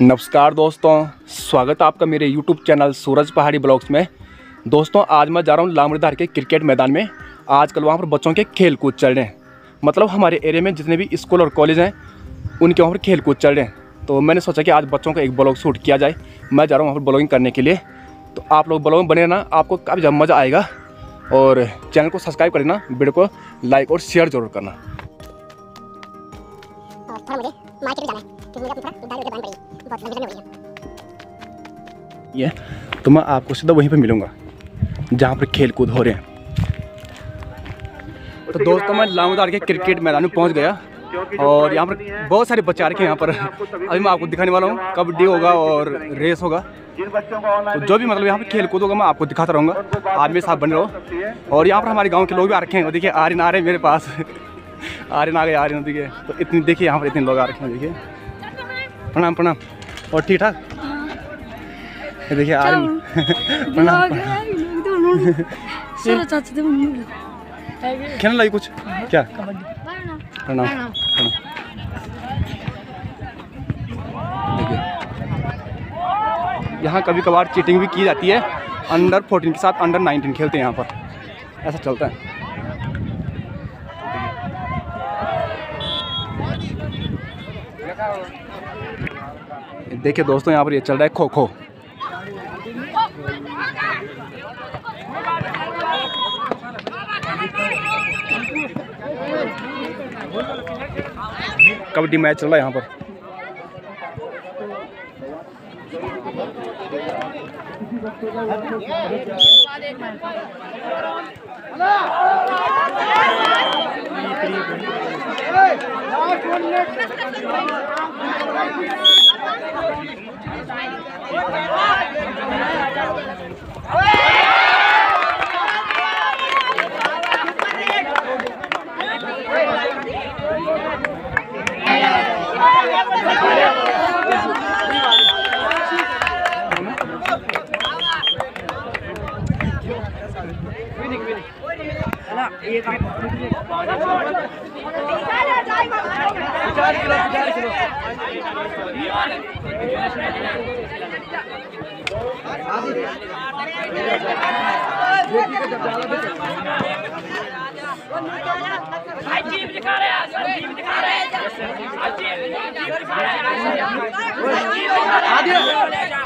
नमस्कार दोस्तों, स्वागत है आपका मेरे YouTube चैनल सूरज पहाड़ी ब्लॉग्स में। दोस्तों, आज मैं जा रहा हूँ लामड़ीधार के क्रिकेट मैदान में। आजकल वहाँ पर बच्चों के खेल कूद चल रहे हैं। मतलब हमारे एरिया में जितने भी स्कूल और कॉलेज हैं उनके वहाँ पर खेल कूद चल रहे हैं। तो मैंने सोचा कि आज बच्चों का एक ब्लॉग शूट किया जाए। मैं जा रहा हूँ वहाँ पर ब्लॉगिंग करने के लिए। तो आप लोग ब्लॉग में बने रहना आपको काफ़ी ज़्यादा मज़ा आएगा। और चैनल को सब्सक्राइब कर देना वीडियो को लाइक और शेयर ज़रूर करना। है ये तो मैं आपको सीधा वहीं पे मिलूँगा जहाँ पर खेल कूद हो रहे हैं। तो दोस्तों मैं लामोदार के क्रिकेट मैदान में पहुँच गया। और यहाँ पर बहुत सारे बच्चे आ रखे हैं यहाँ पर अभी मैं आपको दिखाने वाला हूँ कबड्डी होगा और रेस होगा। तो जो भी मतलब यहाँ पर खेल कूद होगा मैं आपको दिखाता रहूँगा। आप मेरे साथ बने रहो। और यहाँ पर हमारे गाँव के लोग भी आ रखे हैं। और देखिए आर्यन आ रहे हैं मेरे पास। आर्यन आ गए आर्यन देखिए। तो इतनी देखिए यहाँ पर इतने लोग आ रखे हैं देखिए। प्रणाम प्रणाम। और ठीक ठाक ये देखिए आर्यन। प्रणाम। मम्मी खेलने लगी कुछ? क्या? प्रणाम। देखिए। यहाँ कभी कभार चीटिंग भी की जाती है। अंडर 14 के साथ अंडर 19 खेलते हैं यहाँ पर। ऐसा चलता है। देखिए। दोस्तों, यहाँ पर ये चल रहा है खो खो कबड्डी मैच चल रहा है यहाँ पर। ना ये काम भाई जीव दिखा रहे हैं जीव दिखा रहे हैं जीव दिखा रहे हैं जीव दिखा रहे हैं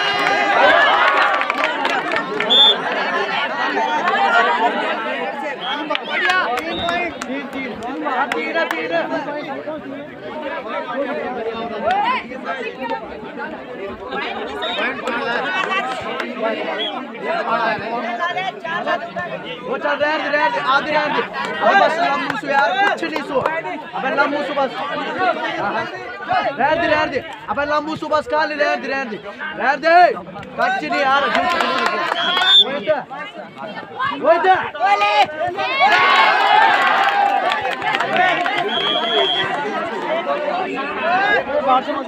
वो चल रहा आदि आधी रात। और बस लम्बू सो यार, कुछ नहीं सो। अबे लम्बू सो बस। रहर दे रहर दे अबे लम्बू सो बस, खाली रहर दे रहर दे रहर दे कुछ नहीं यार वो इधर वो इधर बोले बाहर से मत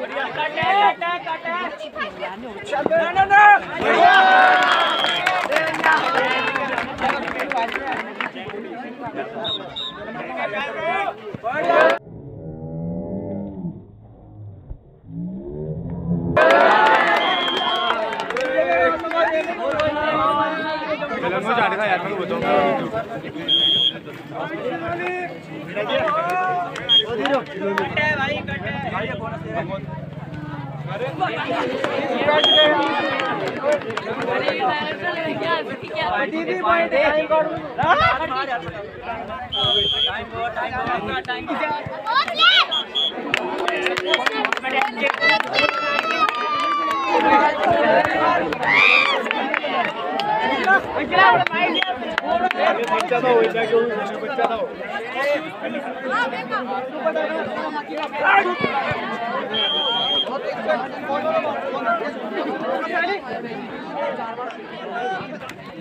बढ़िया कटे कटे कटे नो नो रमन बस बस बोनस ली बोनस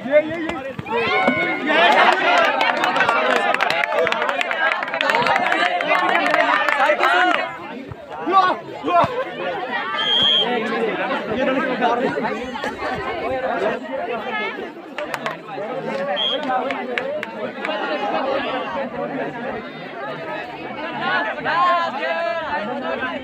ये ये मंगोल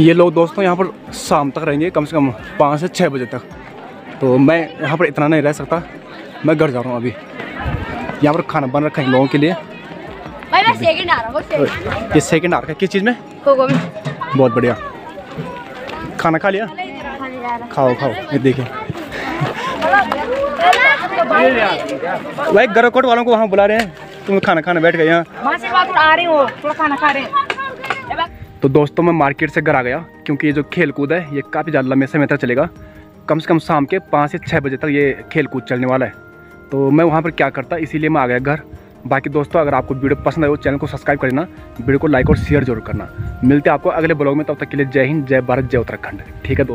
ये लोग दोस्तों यहाँ पर शाम तक रहेंगे कम से कम पाँच से छः बजे तक। तो मैं यहाँ पर इतना नहीं रह सकता मैं घर जा रहा हूँ अभी। यहाँ पर खाना बन रखा है लोगों के लिए। भाई मैं सेकंड आ रहा हूँ सेकंड ये सेकंड आ रखा है किस चीज़ में? कोको में। बहुत बढ़िया। खाना खा लिया? खाओ खाओ ये देखिए। भाई गरकोट वालों को वहाँ बुला रहे हैं। तुम खाना खाने बैठ गए यहाँ। आ रही हूँ थोड़ा खाना खा रहे हैं। तो दोस्तों, मैं मार्केट से घर आ गया, क्योंकि ये जो खेल कूद है, ये काफ़ी ज़्यादा लंबे समय तक चलेगा। कम से कम शाम के पाँच से छः बजे तक ये खेल कूद चलने वाला है। तो मैं वहाँ पर क्या करता, इसीलिए मैं आ गया घर। बाकी दोस्तों, अगर आपको वीडियो पसंद आए तो चैनल को सब्सक्राइब करना वीडियो को लाइक और शेयर ज़रूर करना। मिलते हैं आपको अगले ब्लॉग में, तब तक के लिए जय हिंद, जय भारत, जय उत्तराखंड। ठीक है दोस्तों